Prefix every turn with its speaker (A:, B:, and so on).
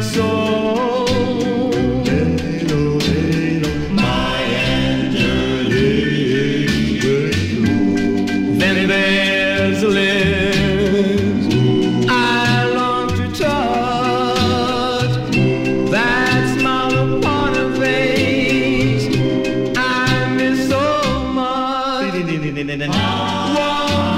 A: so. Won't